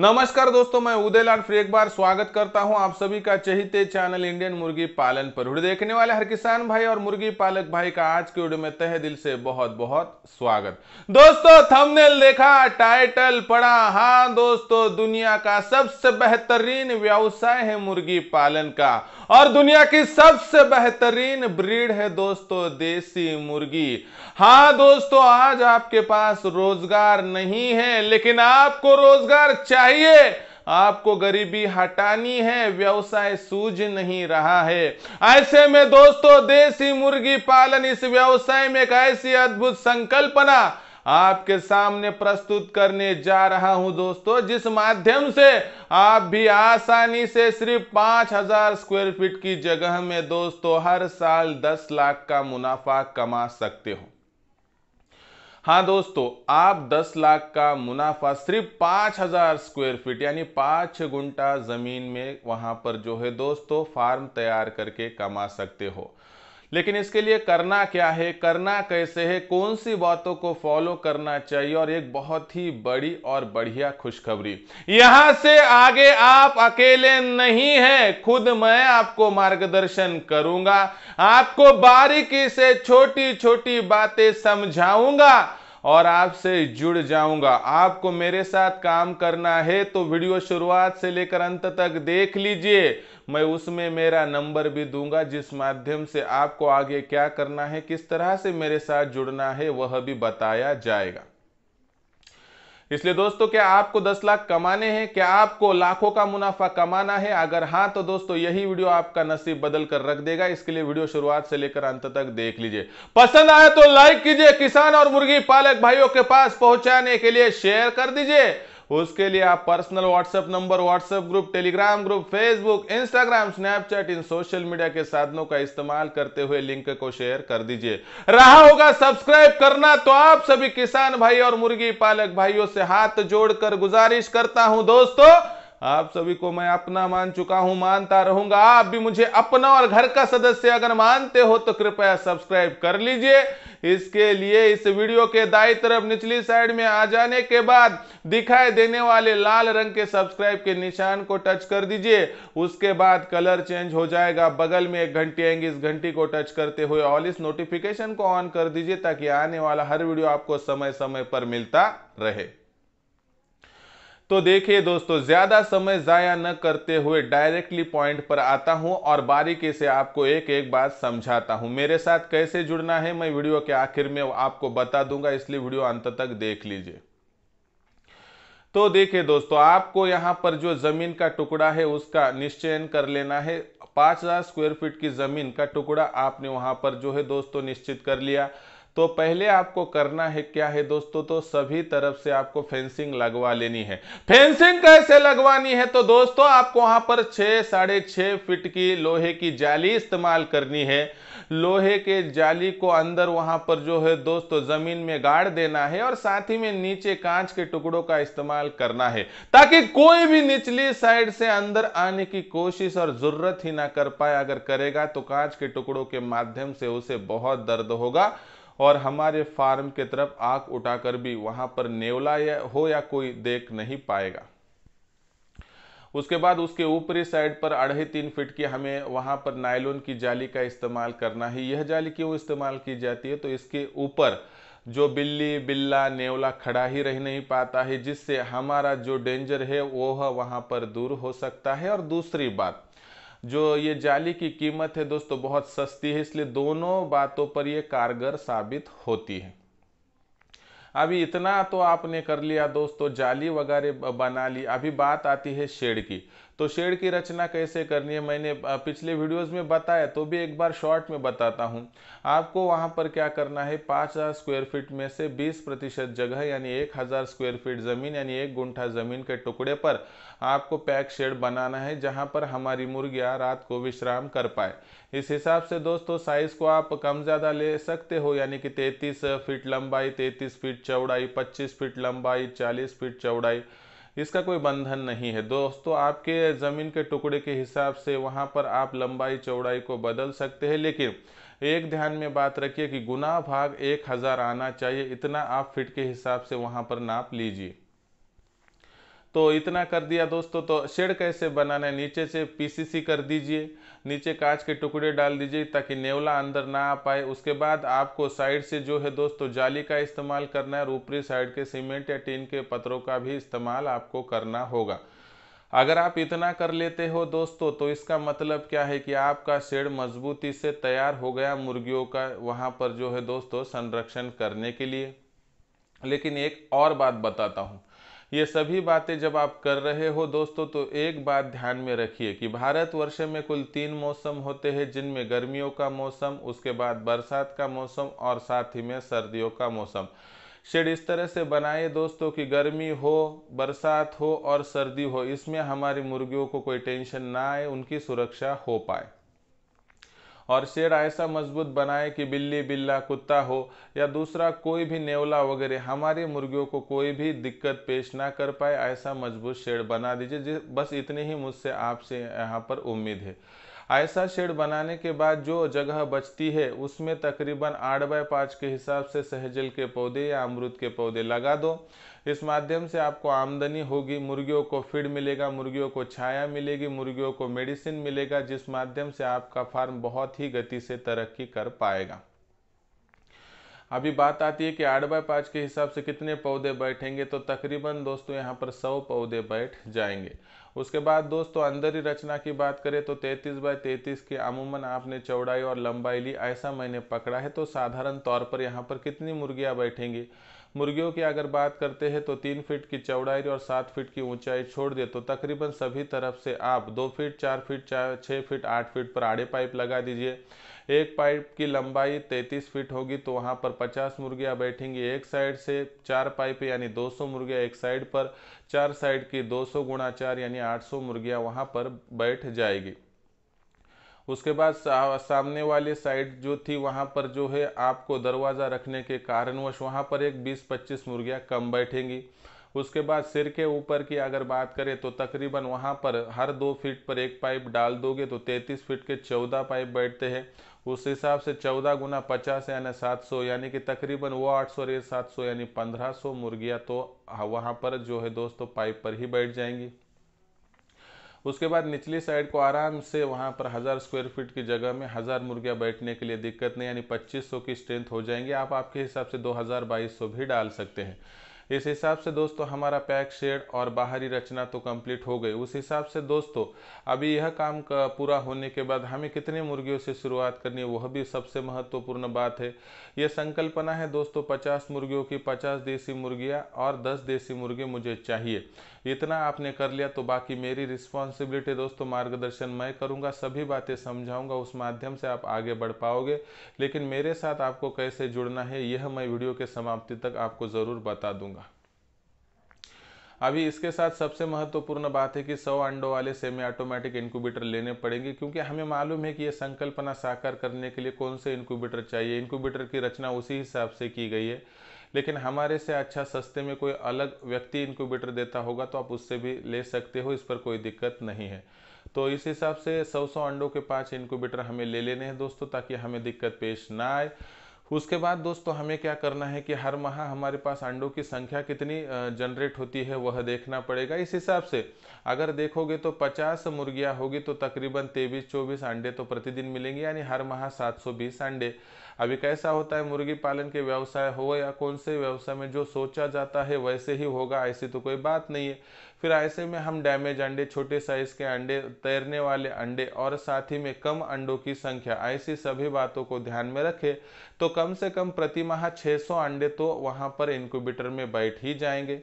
नमस्कार दोस्तों, मैं उदयलाल फिर एक बार स्वागत करता हूँ आप सभी का चहिते चैनल इंडियन मुर्गी पालन पर। देखने वाले हर किसान भाई और मुर्गी पालक भाई का आज के वीडियो में तहे दिल से बहुत बहुत स्वागत। दोस्तों थंबनेल देखा टाइटल पढ़ा। हाँ दोस्तों, दुनिया का सबसे बेहतरीन व्यवसाय है मुर्गी पालन का। और दुनिया की सबसे बेहतरीन ब्रीड है दोस्तों, देसी मुर्गी। हाँ दोस्तों, आज आपके पास रोज़गार नहीं है, लेकिन आपको रोज़गार चाहिए। आपको गरीबी हटानी है, व्यवसाय सूझ नहीं रहा है। ऐसे में दोस्तों, देसी मुर्गी पालन इस व्यवसाय में एक ऐसी अद्भुत संकल्पना आपके सामने प्रस्तुत करने जा रहा हूँ दोस्तों, जिस माध्यम से आप भी आसानी से सिर्फ़ पाँच हज़ार स्क्वायर फीट की जगह में दोस्तों, हर साल दस लाख का मुनाफा कमा सकते हो। हाँ दोस्तों, आप 10 लाख का मुनाफा सिर्फ़ 5000 स्क्वायर फीट यानी पाँच गुंटा ज़मीन में वहाँ पर जो है दोस्तों फार्म तैयार करके कमा सकते हो। लेकिन इसके लिए करना क्या है, करना कैसे है कौन सी बातों को फॉलो करना चाहिए और एक बहुत ही बड़ी और बढ़िया खुशखबरी। यहाँ से आगे आप अकेले नहीं हैं, खुद मैं आपको मार्गदर्शन करूँगा, आपको बारीकी से छोटी छोटी बातें समझाऊँगा और आपसे जुड़ जाऊँगा। आपको मेरे साथ काम करना है तो वीडियो शुरुआत से लेकर अंत तक देख लीजिए। मैं उसमें मेरा नंबर भी दूँगा, जिस माध्यम से आपको आगे क्या करना है, किस तरह से मेरे साथ जुड़ना है, वह भी बताया जाएगा। इसलिए दोस्तों, क्या आपको 10 लाख कमाने हैं? क्या आपको लाखों का मुनाफा कमाना है? अगर हाँ तो दोस्तों, यही वीडियो आपका नसीब बदल कर रख देगा। इसके लिए वीडियो शुरुआत से लेकर अंत तक देख लीजिए। पसंद आए तो लाइक कीजिए। किसान और मुर्गी पालक भाइयों के पास पहुँचाने के लिए शेयर कर दीजिए। उसके लिए आप personal WhatsApp number WhatsApp group Telegram group Facebook Instagram Snapchat इन सोशल मीडिया के साधनों का इस्तेमाल करते हुए लिंक को शेयर कर दीजिए। रहा होगा सब्सक्राइब करना तो आप सभी किसान भाई और मुर्गी पालक भाइयों से हाथ जोड़कर गुजारिश करता हूँ। दोस्तों आप सभी को मैं अपना मान चुका हूँ, मानता रहूँगा। आप भी मुझे अपना और घर का सदस्य अगर मानते हो तो कृपया सब्सक्राइब कर लीजिए। इसके लिए इस वीडियो के दाई तरफ़ निचली साइड में आ जाने के बाद दिखाई देने वाले लाल रंग के सब्सक्राइब के निशान को टच कर दीजिए। उसके बाद कलर चेंज हो जाएगा। बगल में एक घंटी आएँगी। इस घंटी को टच करते हुए ऑल इस नोटिफिकेशन को ऑन कर दीजिए, ताकि आने वाला हर वीडियो आपको समय समय पर मिलता रहे। तो देखिए दोस्तों, ज़्यादा समय जाया न करते हुए डायरेक्टली पॉइंट पर आता हूँ और बारीकी से आपको एक एक बात समझाता हूँ। मेरे साथ कैसे जुड़ना है, मैं वीडियो के आखिर में आपको बता दूँगा, इसलिए वीडियो अंत तक देख लीजिए। तो देखिए दोस्तों, आपको यहाँ पर जो ज़मीन का टुकड़ा है, उसका निश्चयन कर लेना है। पाँच हज़ार स्क्वायर फीट की ज़मीन का टुकड़ा आपने वहाँ पर जो है दोस्तों, निश्चित कर लिया। तो पहले आपको करना है क्या है दोस्तों? तो सभी तरफ़ से आपको फेंसिंग लगवा लेनी है। फेंसिंग कैसे लगवानी है? तो दोस्तों, आपको वहाँ पर छह, साढ़े छह फीट की लोहे की जाली इस्तेमाल करनी है। लोहे के जाली को अंदर वहाँ पर जो है दोस्तों, ज़मीन में गाड़ देना है और साथ ही में नीचे कांच के टुकड़ों का इस्तेमाल करना है। ताकि कोई भी निचली साइड से अंदर आने की कोशिश और ज़रूरत ही ना कर पाए। अगर करेगा तो कांच के टुकड़ों के माध्यम से उसे बहुत दर्द होगा। और हमारे फार्म के तरफ़ आँख उठाकर भी वहाँ पर नेवला या हो या कोई देख नहीं पाएगा। उसके बाद उसके ऊपरी साइड पर अढ़ाई तीन फीट की हमें वहाँ पर नायलॉन की जाली का इस्तेमाल करना है। यह जाली क्यों इस्तेमाल की जाती है? तो इसके ऊपर जो बिल्ली, बिल्ला, नेवला खड़ा ही रह नहीं पाता है, जिससे हमारा जो डेंजर है, वो वहाँ पर दूर हो सकता है। और दूसरी बात जो ये जाली की कीमत है दोस्तों, बहुत सस्ती है, इसलिए दोनों बातों पर ये कारगर साबित होती है। अभी इतना तो आपने कर लिया दोस्तों, जाली वगैरह बना ली। अभी बात आती है शेड की। तो शेड की रचना कैसे करनी है? मैंने पिछले वीडियोस में बताया तो भी एक बार शॉर्ट में बताता हूँ। आपको वहाँ पर क्या करना है? पाँच हज़ार स्क्वायर फीट में से 20 प्रतिशत जगह, यानी एक हज़ार स्क्वायर फीट ज़मीन, यानी एक गुंठा ज़मीन के टुकड़े पर आपको पैक शेड बनाना है, जहाँ पर हमारी मुर्गियाँ रात को विश्राम कर पाए। इस हिसाब से दोस्तों साइज़ को आप कम ज़्यादा ले सकते हो, यानी कि 33 फीट लंबाई 33 फीट चौड़ाई 25 फीट लंबाई 40 फीट चौड़ाई इसका कोई बंधन नहीं है। दोस्तों, आपके ज़मीन के टुकड़े के हिसाब से वहाँ पर आप लंबाई चौड़ाई को बदल सकते हैं, लेकिन एक ध्यान में बात रखिए कि गुना भाग एक हज़ार आना चाहिए। इतना आप फिट के हिसाब से वहाँ पर नाप लीजिए। तो इतना कर दिया दोस्तों तो शेड कैसे बनाना है? नीचे से पीसीसी कर दीजिए, नीचे कांच के टुकड़े डाल दीजिए ताकि नेवला अंदर ना आ पाए। उसके बाद आपको साइड से जो है दोस्तों, जाली का इस्तेमाल करना है और ऊपरी साइड के सीमेंट या टीन के पत्रों का भी इस्तेमाल आपको करना होगा। अगर आप इतना कर लेते हो दोस्तों तो इसका मतलब क्या है कि आपका शेड मजबूती से तैयार हो गया मुर्गियों का वहाँ पर जो है दोस्तों, संरक्षण करने के लिए। लेकिन एक और बात बताता हूँ ये सभी बातें जब आप कर रहे हो दोस्तों तो एक बात ध्यान में रखिए कि भारतवर्ष में कुल तीन मौसम होते हैं, जिनमें गर्मियों का मौसम, उसके बाद बरसात का मौसम और साथ ही में सर्दियों का मौसम। शेड इस तरह से बनाए दोस्तों कि गर्मी हो, बरसात हो और सर्दी हो, इसमें हमारी मुर्गियों को कोई टेंशन ना आए, उनकी सुरक्षा हो पाए। और शेर ऐसा मज़बूत बनाए कि बिल्ली, बिल्ला, कुत्ता हो या दूसरा कोई भी नेवला वगैरह, हमारी मुर्गियों को कोई भी दिक्कत पेश ना कर पाए, ऐसा मज़बूत शेड बना दीजिए। बस इतनी ही मुझसे आपसे यहाँ पर उम्मीद है। ऐसा शेड बनाने के बाद जो जगह बचती है, उसमें तकरीबन आठ बाय पाँच के हिसाब से सहजल के पौधे या अमरूद के पौधे लगा दो। इस माध्यम से आपको आमदनी होगी, मुर्गियों को फ़ीड मिलेगा, मुर्गियों को छाया मिलेगी, मुर्गियों को मेडिसिन मिलेगा, जिस माध्यम से आपका फार्म बहुत ही गति से तरक्की कर पाएगा। अभी बात आती है कि आठ बाय पाँच के हिसाब से कितने पौधे बैठेंगे तो तकरीबन दोस्तों यहाँ पर सौ पौधे बैठ जाएँगे। उसके बाद दोस्तों अंदर ही रचना की बात करें तो 33 बाय 33 की अमूमन आपने चौड़ाई और लंबाई ली, ऐसा मैंने पकड़ा है तो साधारण तौर पर यहाँ पर कितनी मुर्गियाँ बैठेंगी? मुर्गियों की अगर बात करते हैं तो तीन फीट की चौड़ाई और सात फीट की ऊंचाई छोड़ दे तो तकरीबन सभी तरफ़ से आप दो फीट, चार फीट, चार छः फीट, आठ फीट पर आड़े पाइप लगा दीजिए। एक पाइप की लंबाई 33 फीट होगी तो वहाँ पर 50 मुर्गियाँ बैठेंगी एक साइड से चार पाइप, यानी 200 मुर्गियाँ एक साइड पर, चार साइड की 200 गुणा चार, यानी 800 मुर्गियाँ वहाँ पर बैठ जाएगी। उसके बाद सामने वाली साइड जो थी, वहाँ पर जो है आपको दरवाज़ा रखने के कारणवश वहाँ पर एक 20-25 मुर्गियाँ कम बैठेंगी। उसके बाद सिर के ऊपर की अगर बात करें तो तकरीबन वहाँ पर हर दो फीट पर एक पाइप डाल दोगे तो 33 फीट के 14 पाइप बैठते हैं। उस हिसाब से 14 गुना पचास यानी 700 यानी कि तकरीबन वो 800 और ये 700 यानी 1500 मुर्गियाँ तो वहाँ पर जो है दोस्तों पाइप पर ही बैठ जाएँगी। उसके बाद निचली साइड को आराम से वहाँ पर हज़ार स्क्वायर फीट की जगह में हज़ार मुर्गियाँ बैठने के लिए दिक्कत नहीं, यानी 2500 की स्ट्रेंथ हो जाएँगी। आप आपके हिसाब से 2000 2200 भी डाल सकते हैं। इस हिसाब से दोस्तों हमारा पैक शेड और बाहरी रचना तो कंप्लीट हो गई। उस हिसाब से दोस्तों, अभी यह काम का पूरा होने के बाद हमें कितने मुर्गियों से शुरुआत करनी है, वह भी सबसे महत्वपूर्ण बात है। यह संकल्पना है दोस्तों, पचास मुर्गियों की पचास देसी मुर्गियाँ और दस देसी मुर्गे मुझे चाहिए। इतना आपने कर लिया तो बाकी मेरी रिस्पॉन्सिबिलिटी दोस्तों मार्गदर्शन मैं करूँगा, सभी बातें समझाऊँगा, उस माध्यम से आप आगे बढ़ पाओगे। लेकिन मेरे साथ आपको कैसे जुड़ना है, यह मैं वीडियो के समाप्ति तक आपको ज़रूर बता दूँगा। अभी इसके साथ सबसे महत्वपूर्ण बात है कि 100 अंडों वाले सेमी ऑटोमेटिक इंक्यूबेटर लेने पड़ेंगे, क्योंकि हमें मालूम है कि ये संकल्पना साकार करने के लिए कौन से इंक्यूबेटर चाहिए। इंक्यूबेटर की रचना उसी हिसाब से की गई है। लेकिन हमारे से अच्छा सस्ते में कोई अलग व्यक्ति इंक्यूबेटर देता होगा तो आप उससे भी ले सकते हो, इस पर कोई दिक्कत नहीं है। तो इस हिसाब से सौ सौ अंडों के पाँच इंक्यूबेटर हमें ले लेने हैं दोस्तों, ताकि हमें दिक्कत पेश ना आए। उसके बाद दोस्तों, हमें क्या करना है कि हर माह हमारे पास अंडों की संख्या कितनी जनरेट होती है, वह देखना पड़ेगा। इस हिसाब से अगर देखोगे तो 50 मुर्गियाँ होगी तो तकरीबन 23-24 अंडे तो प्रतिदिन मिलेंगे, यानी हर माह 720 अंडे। अभी कैसा होता है, मुर्गी पालन के व्यवसाय हो या कौन से व्यवसाय में जो सोचा जाता है वैसे ही होगा, ऐसी तो कोई बात नहीं है। फिर ऐसे में हम डैमेज अंडे, छोटे साइज़ के अंडे, तैरने वाले अंडे और साथ ही में कम अंडों की संख्या, ऐसी सभी बातों को ध्यान में रखें। तो कम से कम प्रति माह 600 अंडे तो वहाँ पर इंक्यूबेटर में बैठ ही जाएँगे।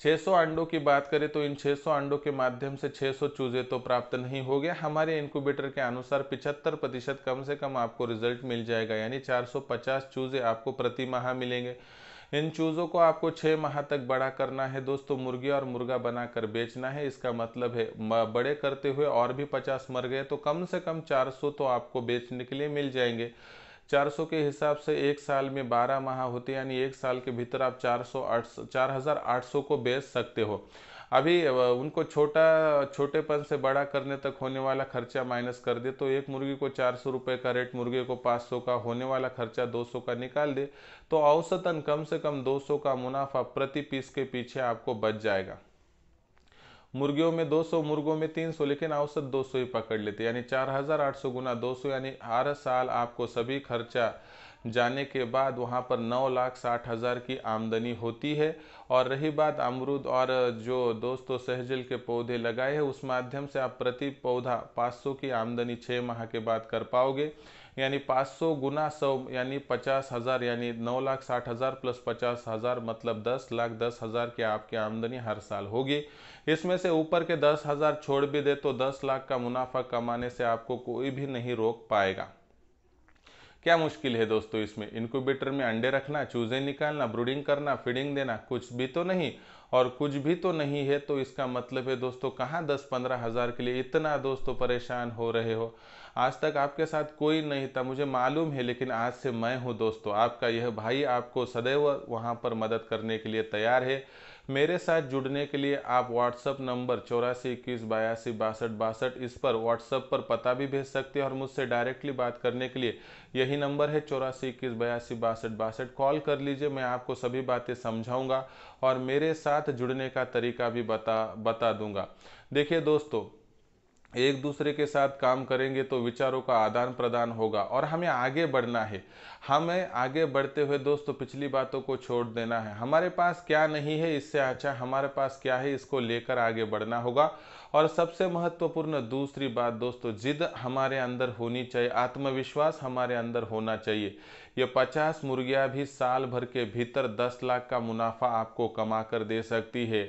600 अंडों की बात करें तो इन 600 अंडों के माध्यम से 600 चूजे तो प्राप्त नहीं हो गया। हमारे इनक्यूबेटर के अनुसार 75 प्रतिशत कम से कम आपको रिज़ल्ट मिल जाएगा, यानी 450 चूजे आपको प्रति माह मिलेंगे। इन चूज़ों को आपको छः माह तक बड़ा करना है। दोस्तों मुर्गी और मुर्गा बनाकर बेचना है, इसका मतलब है बड़े करते हुए और भी पचास मर गए तो कम से कम चार सौ तो आपको बेचने के लिए मिल जाएँगे। 400 के हिसाब से एक साल में 12 माह होते यानी एक साल के भीतर आप 400 चार हज़ार आठ सौ को बेच सकते हो। अभी उनको छोटा, छोटेपन से बड़ा करने तक होने वाला खर्चा माइनस कर दे तो एक मुर्गी को चार सौ रुपये का रेट, मुर्गे को पाँच सौ का होने वाला खर्चा दो सौ का निकाल दे तो औसतन कम से कम दो सौ का मुनाफा प्रति पीस के पीछे आपको बच जाएगा। मुर्गियों में 200 मुर्गों में 300 लेकिन औसत 200 ही पकड़ लेते। यानी 4800 गुना 200 यानी हर साल आपको सभी खर्चा जाने के बाद वहाँ पर नौ लाख साठ हज़ार की आमदनी होती है। और रही बात अमरूद और जो दोस्तों सहजल के पौधे लगाए हैं, उस माध्यम से आप प्रति पौधा 500 की आमदनी छः माह के बाद कर पाओगे। यानी 500 गुना सौ, यानी पचास हज़ार, यानी नौ लाख साठ हज़ार प्लस पचास हज़ार मतलब दस लाख दस हज़ार की आपकी आमदनी हर साल होगी। इसमें से ऊपर के दस हज़ार छोड़ भी दे तो दस लाख का मुनाफा कमाने से आपको कोई भी नहीं रोक पाएगा। क्या मुश्किल है दोस्तों इसमें? इनक्यूबेटर में अंडे रखना, चूजे निकालना, ब्रूडिंग करना, फीडिंग देना, कुछ भी तो नहीं। और कुछ भी तो नहीं है तो इसका मतलब है दोस्तों कहाँ दस पंद्रह हज़ार के लिए इतना दोस्तों परेशान हो रहे हो? आज तक आपके साथ कोई नहीं था, मुझे मालूम है, लेकिन आज से मैं हूँ दोस्तों। आपका यह भाई आपको सदैव वहाँ पर मदद करने के लिए तैयार है। मेरे साथ जुड़ने के लिए आप व्हाट्सअप नंबर चौरासी इक्कीस बयासी बासठ बासठ इस पर व्हाट्सअप पर पता भी भेज सकते हैं और मुझसे डायरेक्टली बात करने के लिए यही नंबर है चौरासी इक्कीस बयासी बासठ बासठ। कॉल कर लीजिए, मैं आपको सभी बातें समझाऊँगा और मेरे साथ जुड़ने का तरीका भी बता बता दूँगा। देखिए दोस्तों एक दूसरे के साथ काम करेंगे तो विचारों का आदान प्रदान होगा और हमें आगे बढ़ना है। हमें आगे बढ़ते हुए दोस्तों पिछली बातों को छोड़ देना है। हमारे पास क्या नहीं है इससे अच्छा हमारे पास क्या है इसको लेकर आगे बढ़ना होगा। और सबसे महत्वपूर्ण दूसरी बात दोस्तों, जिद हमारे अंदर होनी चाहिए, आत्मविश्वास हमारे अंदर होना चाहिए। ये पचास मुर्गियाँ भी साल भर के भीतर दस लाख का मुनाफा आपको कमा कर दे सकती है।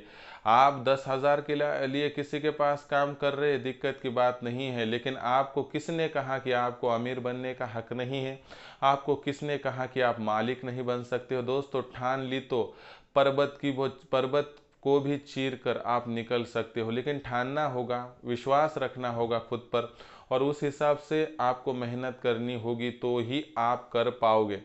आप दस हज़ार के लिए किसी के पास काम कर रहे, दिक्कत की बात नहीं है, लेकिन आपको किसने कहा कि आपको अमीर बनने का हक नहीं है? आपको किसने कहा कि आप मालिक नहीं बन सकते हो? दोस्तों, ठान ली तो पर्वत की वो, पर्वत को भी चीर कर आप निकल सकते हो, लेकिन ठानना होगा, विश्वास रखना होगा खुद पर, और उस हिसाब से आपको मेहनत करनी होगी तो ही आप कर पाओगे।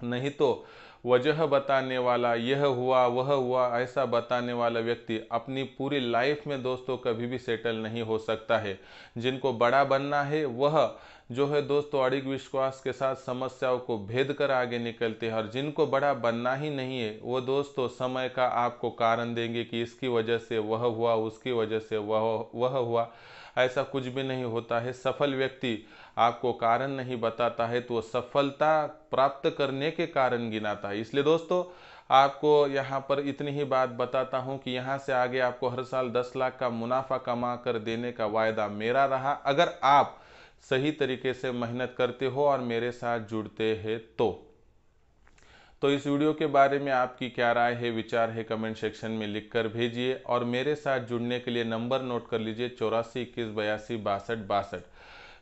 नहीं तो वजह बताने वाला, यह हुआ, वह हुआ, ऐसा बताने वाला व्यक्ति अपनी पूरी लाइफ में दोस्तों कभी भी सेटल नहीं हो सकता है। जिनको बड़ा बनना है, वह जो है दोस्तों अड़िग विश्वास के साथ समस्याओं को भेद कर आगे निकलते हैं और जिनको बड़ा बनना ही नहीं है, वो दोस्तों समय का आपको कारण देंगे कि इसकी वजह से वह हुआ, उसकी वजह से वह वह हुआ। ऐसा कुछ भी नहीं होता है। सफल व्यक्ति आपको कारण नहीं बताता है तो सफलता प्राप्त करने के कारण गिनाता है। इसलिए दोस्तों, आपको यहाँ पर इतनी ही बात बताता हूँ कि यहाँ से आगे आपको हर साल दस लाख का मुनाफा कमा कर देने का वायदा मेरा रहा। अगर आप सही तरीके से मेहनत करते हो और मेरे साथ जुड़ते हैं तो। तो इस वीडियो के बारे में आपकी क्या राय है, विचार है, कमेंट सेक्शन में लिखकर भेजिए और मेरे साथ जुड़ने के लिए नंबर नोट कर लीजिए, चौरासी इक्कीस बयासी बासठ बासठ।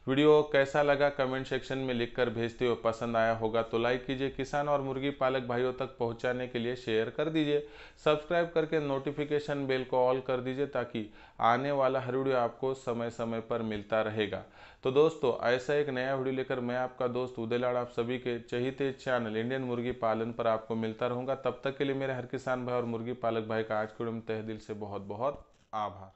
वीडियो कैसा लगा कमेंट सेक्शन में लिखकर भेजते हुए पसंद आया होगा तो लाइक कीजिए। किसान और मुर्गी पालक भाइयों तक पहुँचाने के लिए शेयर कर दीजिए। सब्सक्राइब करके नोटिफिकेशन बेल को ऑल कर दीजिए ताकि आने वाला हर वीडियो आपको समय समय पर मिलता रहेगा। तो दोस्तों, ऐसा एक नया वीडियो लेकर मैं आपका दोस्त उदयलाड़ आप सभी के चहीते चैनल इंडियन मुर्गी पालन पर आपको मिलता रहूँगा। तब तक के लिए मेरे हर किसान भाई और मुर्गी पालक भाई का आज के वीडियो में तह दिल से बहुत बहुत आभार।